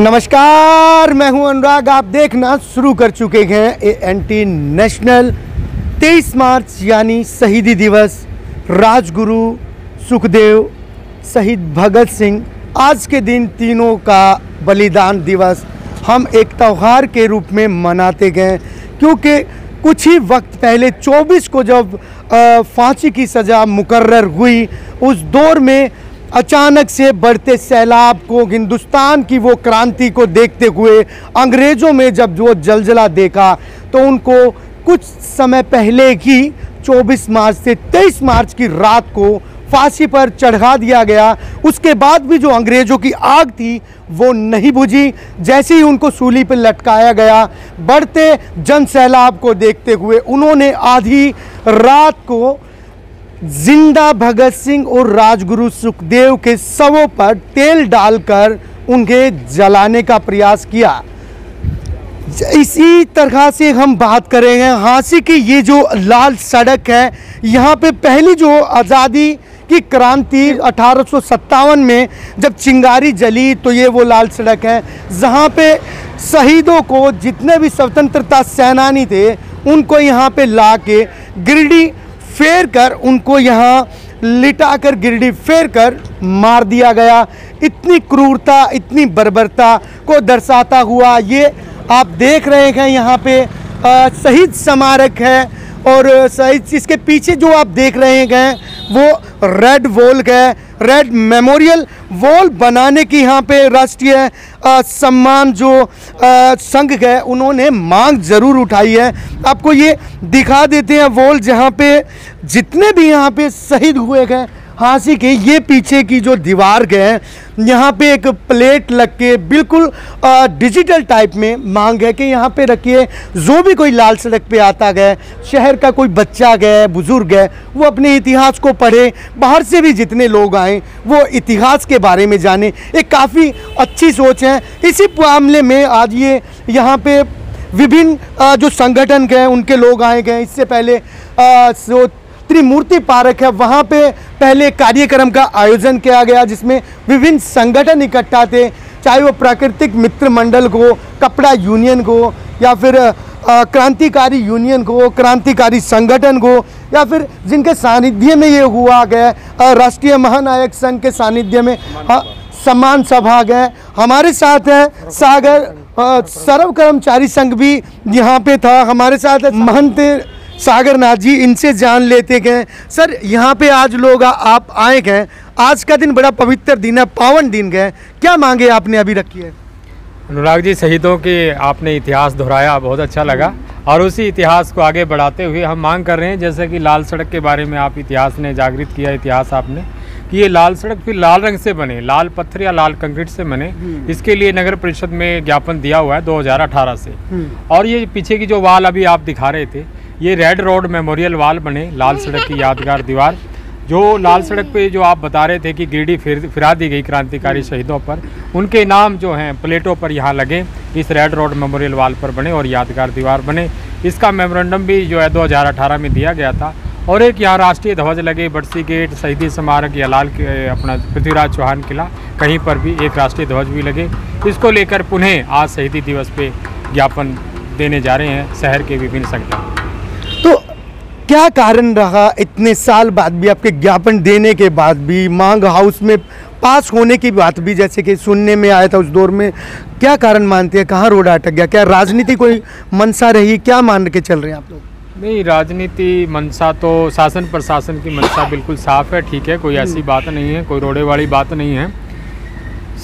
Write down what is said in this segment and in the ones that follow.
नमस्कार, मैं हूँ अनुराग। आप देखना शुरू कर चुके हैं एंटी नेशनल 23 मार्च, यानी शहीदी दिवस। राजगुरु सुखदेव, शहीद भगत सिंह, आज के दिन तीनों का बलिदान दिवस हम एक त्यौहार के रूप में मनाते गए, क्योंकि कुछ ही वक्त पहले 24 को जब फांसी की सज़ा मुकर्र हुई, उस दौर में अचानक से बढ़ते सैलाब को, हिंदुस्तान की वो क्रांति को देखते हुए अंग्रेज़ों में जब वो जलजला देखा तो उनको कुछ समय पहले ही 24 मार्च से 23 मार्च की रात को फांसी पर चढ़ा दिया गया। उसके बाद भी जो अंग्रेज़ों की आग थी, वो नहीं बुझी। जैसे ही उनको सूली पर लटकाया गया, बढ़ते जन सैलाब को देखते हुए उन्होंने आधी रात को ज़िंदा भगत सिंह और राजगुरु सुखदेव के शवों पर तेल डालकर उन्हें जलाने का प्रयास किया। इसी तरह से हम बात करेंगे हाँसी की ये जो लाल सड़क है, यहाँ पे पहली जो आज़ादी की क्रांति अठारह सौ सत्तावन में जब चिंगारी जली तो ये वो लाल सड़क है, जहाँ पे शहीदों को जितने भी स्वतंत्रता सेनानी थे, उनको यहाँ पे ला के गिरडी फेर कर उनको यहाँ लिटा कर गिरडी फेर कर मार दिया गया। इतनी क्रूरता, इतनी बर्बरता को दर्शाता हुआ ये आप देख रहे हैं यहाँ पे शहीद स्मारक है और शहीद, इसके पीछे जो आप देख रहे हैं वो रेड वॉल है। रेड मेमोरियल वॉल बनाने की यहाँ पे राष्ट्रीय सम्मान जो संघ है, उन्होंने मांग ज़रूर उठाई है। आपको ये दिखा देते हैं वॉल जहाँ पे जितने भी यहाँ पे शहीद हुए गए हाँसी के, ये पीछे की जो दीवार है, यहाँ पे एक प्लेट लग के बिल्कुल डिजिटल टाइप में मांग है कि यहाँ पे रखिए, जो भी कोई लाल सड़क पे आता गया शहर का कोई बच्चा गया बुज़ुर्ग है, वो अपने इतिहास को पढ़े, बाहर से भी जितने लोग आए, वो इतिहास के बारे में जाने, एक काफ़ी अच्छी सोच है। इसी मामले में आज ये यहाँ पे विभिन्न जो संगठन गए, उनके लोग आए गए, इससे पहले सो त्रिमूर्ति पार्क है, वहाँ पे पहले कार्यक्रम का आयोजन किया गया, जिसमें विभिन्न संगठन इकट्ठा थे, चाहे वो प्राकृतिक मित्र मंडल को, कपड़ा यूनियन को, या फिर क्रांतिकारी यूनियन को, क्रांतिकारी संगठन को, या फिर जिनके सानिध्य में ये हुआ गया राष्ट्रीय महानायक संघ के सानिध्य में सम्मान सभा गए हमारे साथ हैं सागर सर्व कर्मचारी संघ भी यहाँ पे था। हमारे साथ महंत सागर नाथ जी इनसे जान लेते गए। सर यहाँ पे आज लोग आ, आप आए गए। आज का दिन बड़ा पवित्र दिन है पावन दिन गए। क्या मांगे आपने अभी रखी है? अनुराग जी शहीदों के आपने इतिहास दोहराया बहुत अच्छा लगा। और उसी इतिहास को आगे बढ़ाते हुए हम मांग कर रहे हैं जैसे कि लाल सड़क के बारे में आप इतिहास ने जागृत किया इतिहास आपने कि ये लाल सड़क फिर लाल रंग से बने लाल पत्थर या लाल कंक्रीट से बने। इसके लिए नगर परिषद में ज्ञापन दिया हुआ है 2018 से। और ये पीछे की जो वाल अभी आप दिखा रहे थे ये रेड रोड मेमोरियल वाल बने, लाल सड़क की यादगार दीवार, जो लाल सड़क पे जो आप बता रहे थे कि गिरडी फिर, फिरा दी गई क्रांतिकारी शहीदों पर, उनके नाम जो हैं, प्लेटों पर यहाँ लगे, इस रेड रोड मेमोरियल वाल पर बने और यादगार दीवार बने। इसका मेमोरेंडम भी जो है 2018 में दिया गया था। और एक यहाँ राष्ट्रीय ध्वज लगे, बरसी गेट, शहीदी स्मारक या लाल अपना पृथ्वीराज चौहान किला, कहीं पर भी एक राष्ट्रीय ध्वज भी लगे। इसको लेकर पुनः आज शहीदी दिवस पे ज्ञापन देने जा रहे हैं, शहर के विभिन्न संगठन। क्या कारण रहा इतने साल बाद भी आपके ज्ञापन देने के बाद भी? मांग हाउस में पास होने की बात भी जैसे कि सुनने में आया था उस दौर में। क्या कारण मानते हैं? कहाँ रोड अटक गया? क्या राजनीति कोई मनसा रही? क्या मान के चल रहे हैं आप लोग? नहीं राजनीति मनसा तो शासन प्रशासन की मनसा बिल्कुल साफ़ है ठीक है कोई ऐसी बात नहीं है कोई रोड़े वाली बात नहीं है।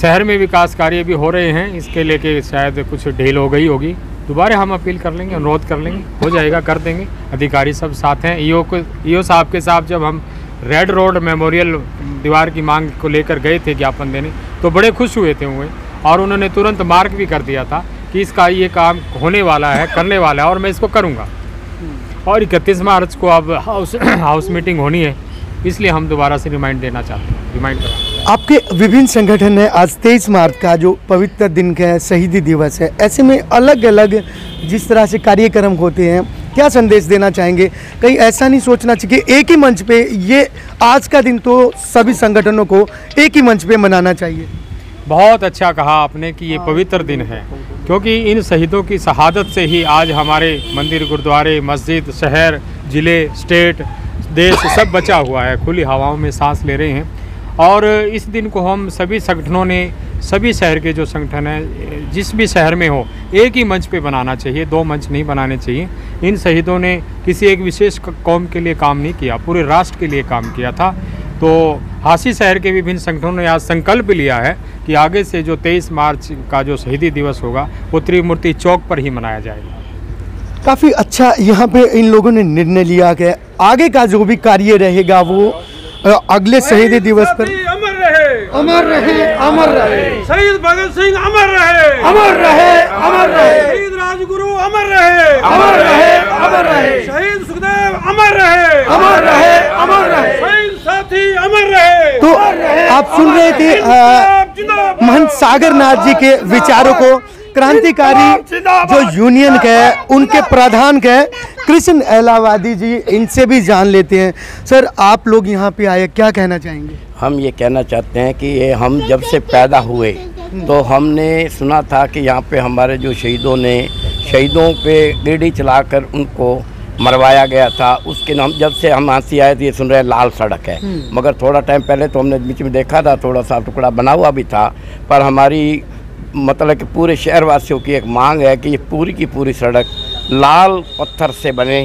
शहर में विकास कार्य भी हो रहे हैं इसके लेके शायद कुछ ढील हो गई होगी। दोबारा हम अपील कर लेंगे, अनुरोध कर लेंगे, हो जाएगा, कर देंगे। अधिकारी सब साथ हैं। ईओ को, ईओ साहब के साथ जब हम रेड रोड मेमोरियल दीवार की मांग को लेकर गए थे ज्ञापन देने तो बड़े खुश हुए थे हुए और उन्होंने तुरंत मार्क भी कर दिया था कि इसका ये काम होने वाला है, करने वाला है, और मैं इसको करूँगा। और इकतीस मार्च को अब हाउस हाउस मीटिंग होनी है, इसलिए हम दोबारा से रिमाइंड देना चाहते हैं। रिमाइंड करा। आपके विभिन्न संगठन है। आज तेईस मार्च का जो पवित्र दिन का है शहीदी दिवस है। ऐसे में अलग अलग जिस तरह से कार्यक्रम होते हैं क्या संदेश देना चाहेंगे? कहीं ऐसा नहीं सोचना चाहिए एक ही मंच पे ये आज का दिन तो सभी संगठनों को एक ही मंच पे मनाना चाहिए। बहुत अच्छा कहा आपने कि ये पवित्र दिन है क्योंकि इन शहीदों की शहादत से ही आज हमारे मंदिर गुरुद्वारे मस्जिद शहर ज़िले स्टेट देश सब बचा हुआ है। खुली हवाओं में सांस ले रहे हैं। और इस दिन को हम सभी संगठनों ने, सभी शहर के जो संगठन हैं, जिस भी शहर में हो, एक ही मंच पे बनाना चाहिए, दो मंच नहीं बनाने चाहिए। इन शहीदों ने किसी एक विशेष कौम के लिए काम नहीं किया, पूरे राष्ट्र के लिए काम किया था। तो हासी शहर के विभिन्न संगठनों ने आज संकल्प लिया है कि आगे से जो 23 मार्च का जो शहीदी दिवस होगा, वो त्रिमूर्ति चौक पर ही मनाया जाएगा। काफ़ी अच्छा यहाँ पे इन लोगों ने निर्णय लिया कि आगे का जो भी कार्य रहेगा, वो अगले शहीदी दिवस पर अमर रहे। अमर रहे अमर रहे। शहीद भगत सिंह अमर रहे। अमर रहे अमर रहे। शहीद राजगुरु अमर रहे। अमर रहे अमर रहे। शहीद सुखदेव अमर रहे। अमर रहे अमर रहे। शहीद साथी अमर रहे। तो आप सुन रहे थे। महंत सागर नाथ जी के विचारों को। क्रांतिकारी जो यूनियन के उनके प्रधान के कृष्ण एलावादी जी इनसे भी जान लेते हैं। सर आप लोग यहाँ पे आए क्या कहना चाहेंगे? हम ये कहना चाहते हैं कि ये हम जब से पैदा हुए तो हमने सुना था कि यहाँ पे हमारे जो शहीदों ने शहीदों पे गेड़ी चलाकर उनको मरवाया गया था। उसके नाम जब से हम हँसी आए थे ये सुन रहे हैं लाल सड़क है। मगर थोड़ा टाइम पहले तो हमने बीच में देखा था थोड़ा सा टुकड़ा बना हुआ भी था पर हमारी मतलब कि पूरे शहरवासियों की एक मांग है कि ये पूरी की पूरी सड़क लाल पत्थर से बने।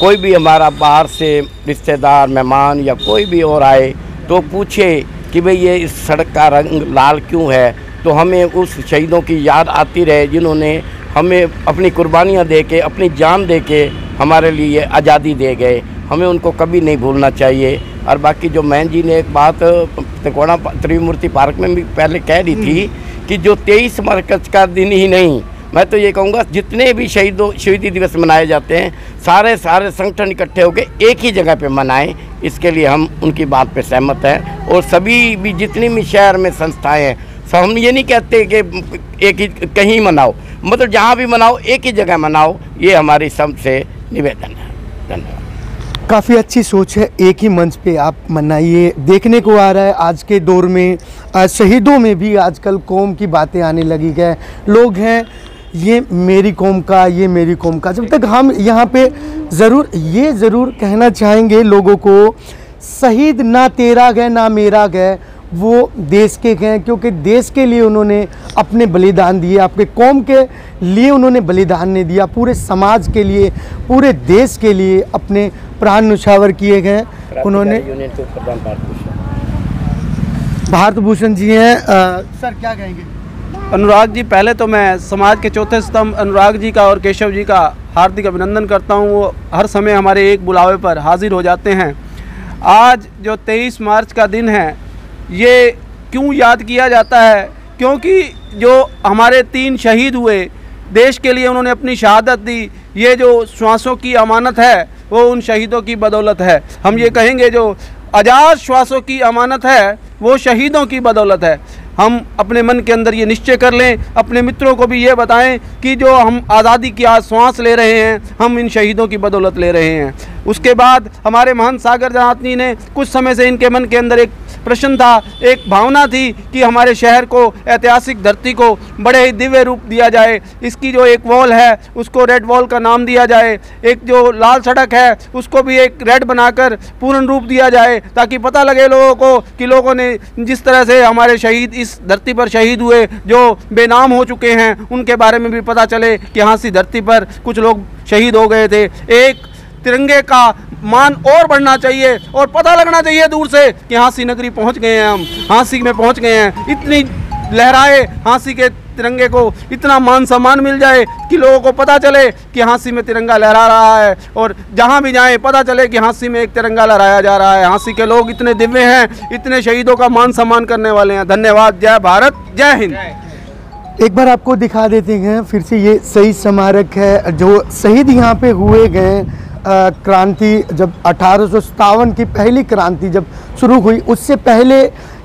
कोई भी हमारा बाहर से रिश्तेदार मेहमान या कोई भी और आए तो पूछे कि भाई ये इस सड़क का रंग लाल क्यों है? तो हमें उस शहीदों की याद आती रहे जिन्होंने हमें अपनी कुर्बानियाँ दे के अपनी जान दे के हमारे लिए आज़ादी दे गए। हमें उनको कभी नहीं भूलना चाहिए। और बाकी जो मैन जी ने एक बात त्रिकोणा त्रिमूर्ति पार्क में भी पहले कह दी थी कि जो तेईस मरकज का दिन ही नहीं मैं तो ये कहूँगा, जितने भी शहीदों, शहीदी दिवस मनाए जाते हैं, सारे सारे संगठन इकट्ठे होकर एक ही जगह पे मनाएँ, इसके लिए हम उनकी बात पे सहमत हैं। और सभी भी, जितनी भी शहर में संस्थाएँ हैं, सब हम ये नहीं कहते कि एक ही, कहीं मनाओ मतलब जहाँ भी मनाओ, एक ही जगह मनाओ, ये हमारी सबसे निवेदन है। धन्यवाद। काफ़ी अच्छी सोच है, एक ही मंच पे आप मनाइए, देखने को आ रहा है आज के दौर में शहीदों में भी आजकल कौम की बातें आने लगी है, लोग हैं ये मेरी कौम का ये मेरी कौम का। जब तक हम यहाँ पे ज़रूर ये ज़रूर कहना चाहेंगे लोगों को शहीद ना तेरा गए ना मेरा गए वो देश के गए क्योंकि देश के लिए उन्होंने अपने बलिदान दिए आपके कौम के लिए उन्होंने बलिदान नहीं दिया पूरे समाज के लिए पूरे देश के लिए अपने प्राण नुछावर किए गए। उन्होंने भारत भूषण जी हैं सर क्या कहेंगे? अनुराग जी, पहले तो मैं समाज के चौथे स्तंभ अनुराग जी का और केशव जी का हार्दिक अभिनंदन करता हूँ। वो हर समय हमारे एक बुलावे पर हाजिर हो जाते हैं। आज जो 23 मार्च का दिन है, ये क्यों याद किया जाता है? क्योंकि जो हमारे तीन शहीद हुए, देश के लिए उन्होंने अपनी शहादत दी, ये जो श्वासों की अमानत है, वो उन शहीदों की बदौलत है। हम ये कहेंगे, जो आज़ाद श्वासों की अमानत है, वो शहीदों की बदौलत है। हम अपने मन के अंदर ये निश्चय कर लें, अपने मित्रों को भी ये बताएँ कि जो हम आज़ादी की आज श्वास ले रहे हैं, हम इन शहीदों की बदौलत ले रहे हैं। उसके बाद हमारे महान सागर जनातनी ने कुछ समय से इनके मन के अंदर एक प्रश्न था एक भावना थी कि हमारे शहर को, ऐतिहासिक धरती को बड़े ही दिव्य रूप दिया जाए। इसकी जो एक वॉल है, उसको रेड वॉल का नाम दिया जाए। एक जो लाल सड़क है, उसको भी एक रेड बनाकर पूर्ण रूप दिया जाए, ताकि पता लगे लोगों को कि लोगों ने जिस तरह से हमारे शहीद, इस धरती पर शहीद हुए, जो बेनाम हो चुके हैं, उनके बारे में भी पता चले कि हाँ सी धरती पर कुछ लोग शहीद हो गए थे। एक तिरंगे का मान और बढ़ना चाहिए और पता लगना चाहिए दूर से कि हाँसी नगरी पहुँच गए हैं हम, हाँसी में पहुँच गए हैं। इतनी लहराए हाँसी के तिरंगे को, इतना मान सम्मान मिल जाए कि लोगों को पता चले कि हाँसी में तिरंगा लहरा रहा है और जहाँ भी जाएँ, पता चले कि हाँसी में एक तिरंगा लहराया जा रहा है। हाँसी के लोग इतने दिव्य हैं, इतने शहीदों का मान सम्मान करने वाले हैं। धन्यवाद। जय भारत, जय हिंद। एक बार आपको दिखा देते हैं, फिर से ये शहीद स्मारक है, जो शहीद यहाँ पे हुए गए क्रांति, जब अठारह सौ सतावन की पहली क्रांति जब शुरू हुई, उससे पहले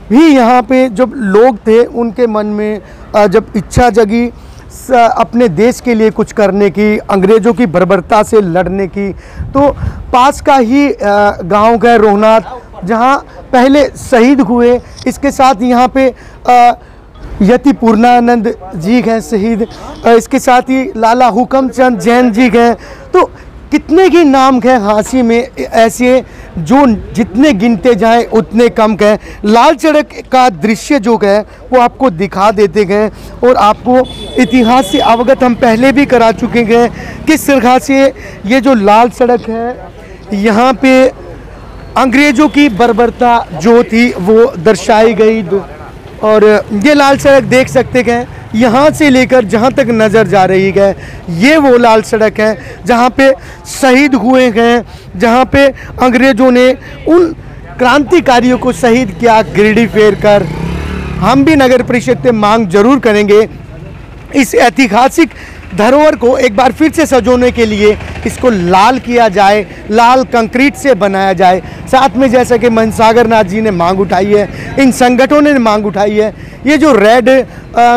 भी यहाँ पे जब लोग थे, उनके मन में जब इच्छा जगी अपने देश के लिए कुछ करने की, अंग्रेज़ों की बर्बरता से लड़ने की तो पास का ही गाँव गए रोहनाथ, जहाँ पहले शहीद हुए, इसके साथ यहाँ पे यति पूर्णानंद जी हैं शहीद इसके साथ ही लाला हुकम चंद जैन जी हैं तो कितने ही नाम हैं हाँसी में, ऐसे जो जितने गिनते जाएँ, उतने कम हैं लाल सड़क का दृश्य जो है वो आपको दिखा देते गए और आपको इतिहास से अवगत हम पहले भी करा चुके हैं किस तरह से ये जो लाल सड़क है, यहाँ पे अंग्रेज़ों की बर्बरता जो थी, वो दर्शाई गई और ये लाल सड़क देख सकते हैं। यहाँ से लेकर जहाँ तक नज़र जा रही है, ये वो लाल सड़क है जहाँ पे शहीद हुए हैं, जहाँ पे अंग्रेज़ों ने उन क्रांतिकारियों को शहीद किया, गिरडी फेर कर। हम भी नगर परिषद से मांग ज़रूर करेंगे। इस ऐतिहासिक धरोहर को एक बार फिर से सजोने के लिए इसको लाल किया जाए, लाल कंक्रीट से बनाया जाए। साथ में जैसा कि मनसागर नाथ जी ने मांग उठाई है, इन संगठनों ने मांग उठाई है, ये जो रेड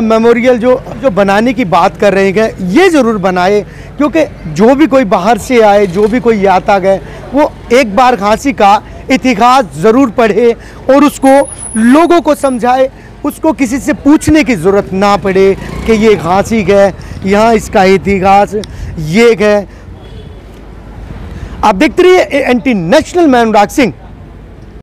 मेमोरियल जो जो बनाने की बात कर रहे हैं, ये ज़रूर बनाए, क्योंकि जो भी कोई बाहर से आए, जो भी कोई आता गए, वो एक बार खांसी का इतिहास ज़रूर पढ़े और उसको लोगों को समझाए उसको किसी से पूछने की ज़रूरत ना पड़े कि ये घास ही है यहाँ इसका इतिहास ये है आप देखते रहिए एंटी नेशनल मैं अनुराग सिंह।